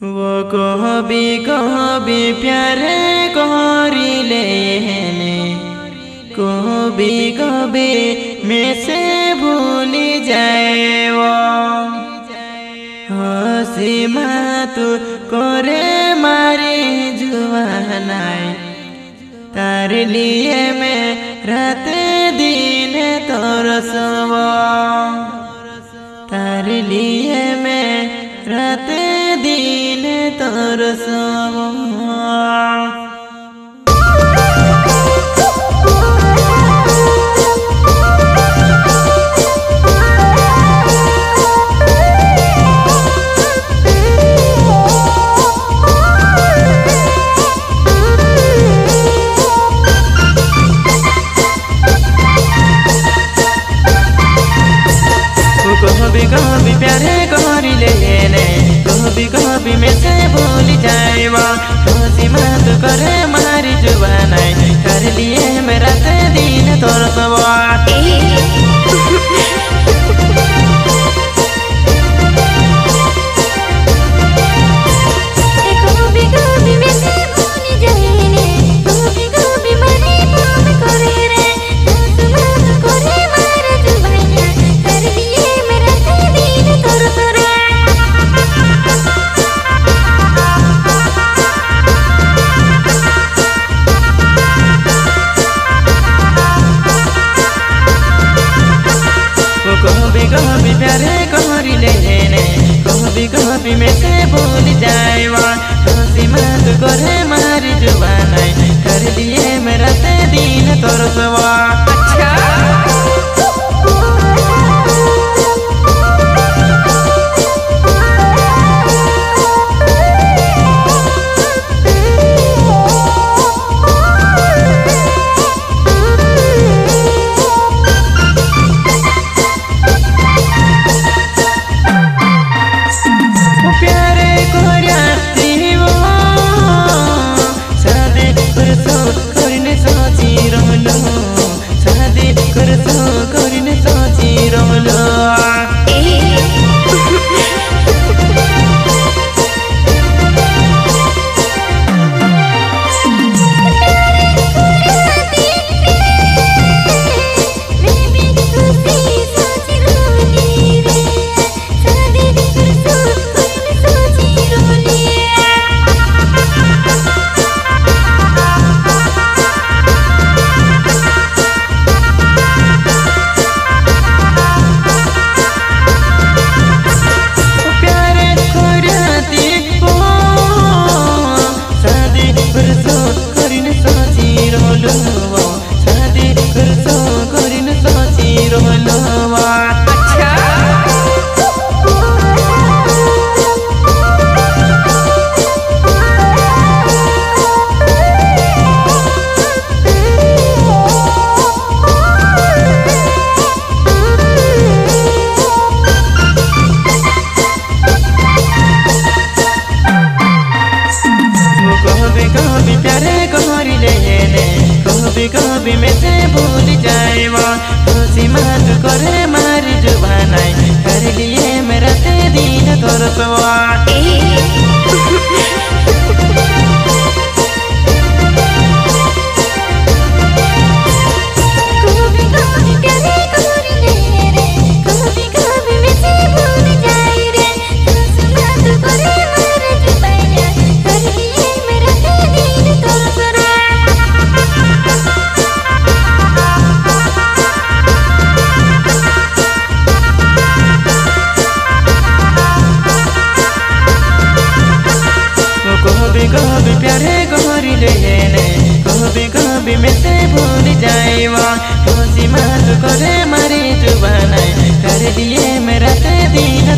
वो कभी कभी प्यारे कोरी लेने कभी कभी मैं से भूल जाए वो हसी मातु करे मारे जुआनाए তার লিয়ে মে রাতে দিনে তোর সবা رسوا कभी में से भूल जाए खुशी मत करे मारी जुबानाई। कर लिए मेरा ते दिन तोर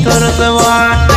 torcemos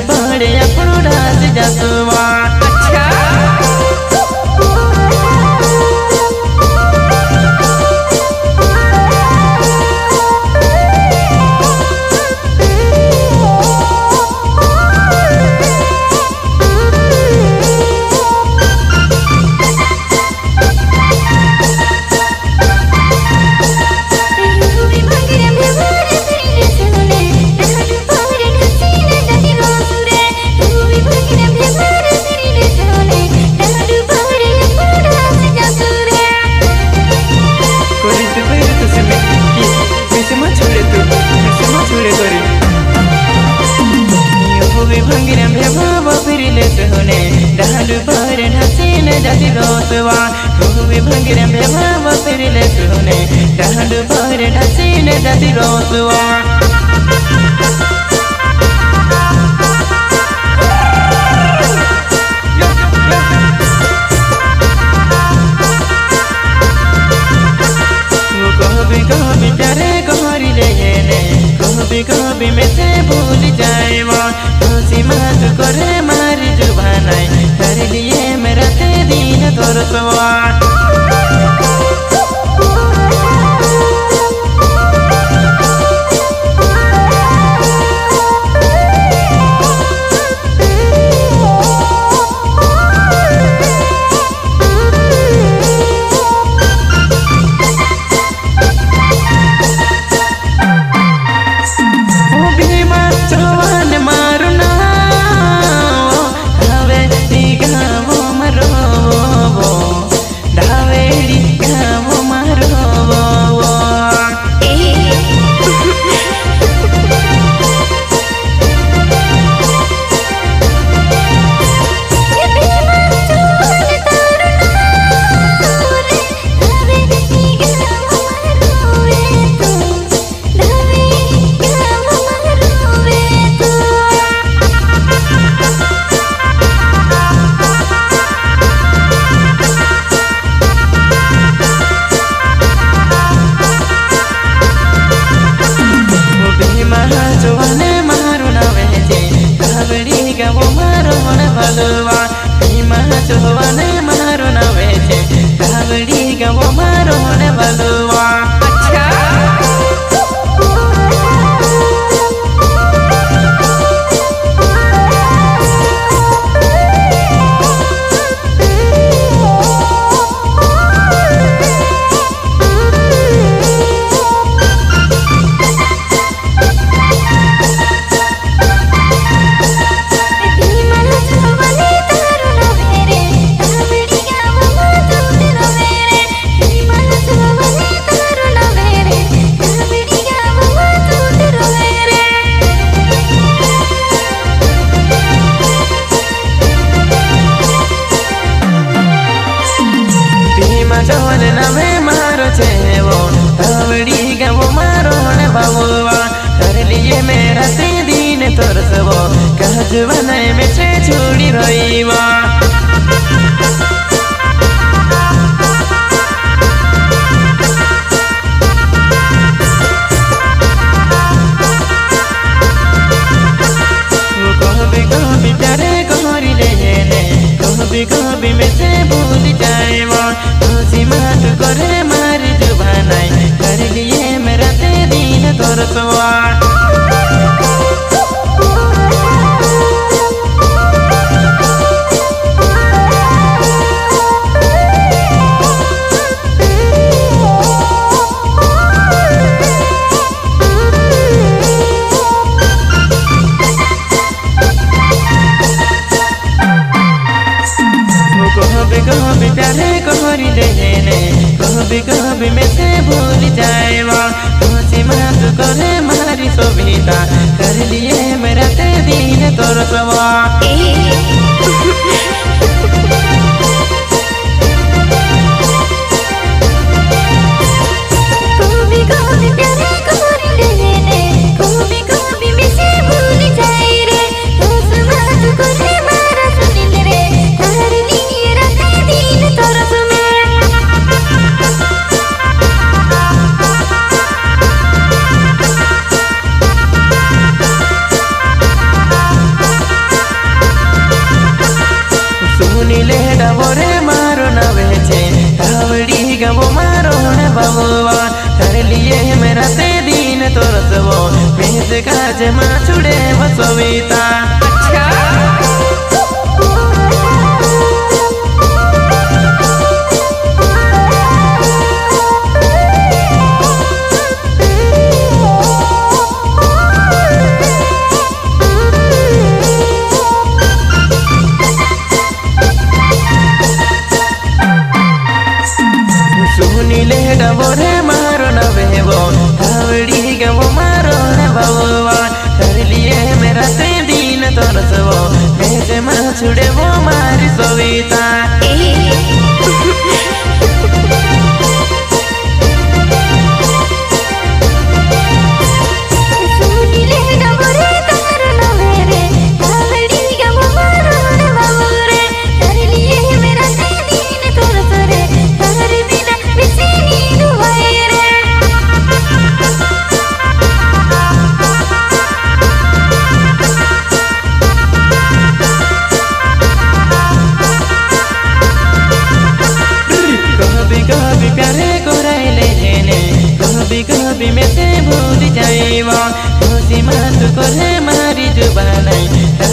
भरे अपनो राज जसवा। कभी प्यारे गोरी ले गए कभी कभी मैं से भूल जाए वो खुशी मत करे मारी जुबान तारे लिए मेरा दिन तोर सवा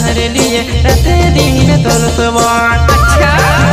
तुम्हारे लिए रते दिन तुलसवान अच्छा।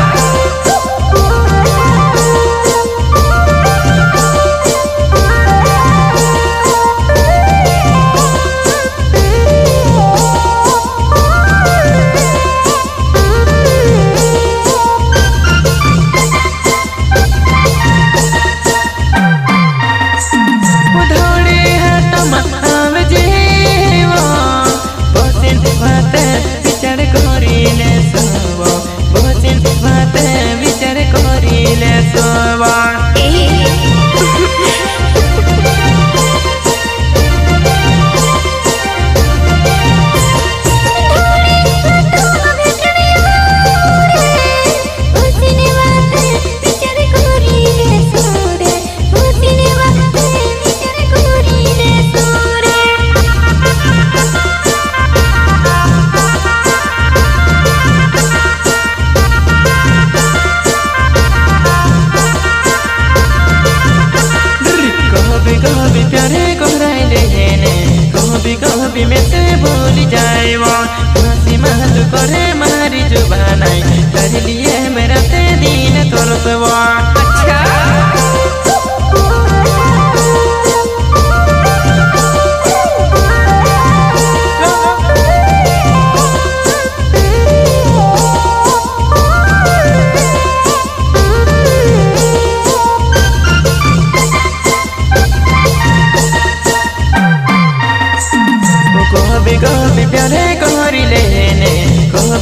जाए मन हँसी करे मारी जुबानाई कर लिए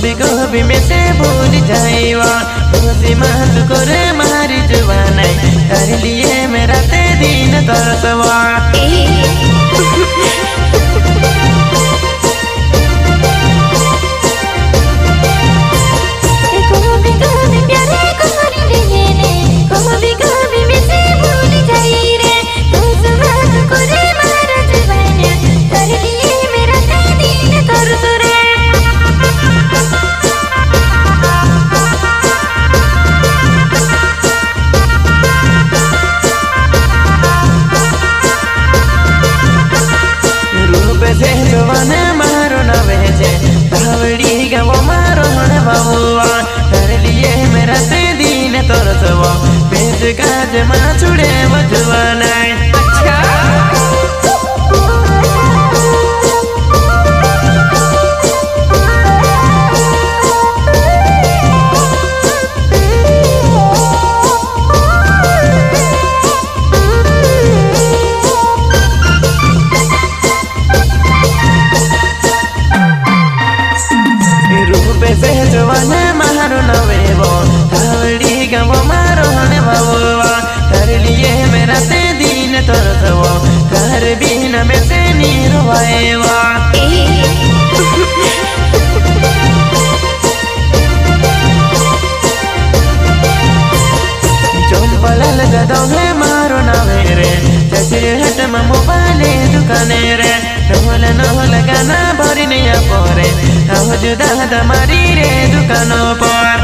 कभी कभी में से भूल जाएवा। से महल मारी जुबाना कर लिए मेरा ते दिन दर्शवा काजमा छुडे वधवालाई తమ మొబైలే దుకానే రే নহলে নহলে গানা ভরি নিয়া পরে আহ জুদা মারি রে দুকানো পর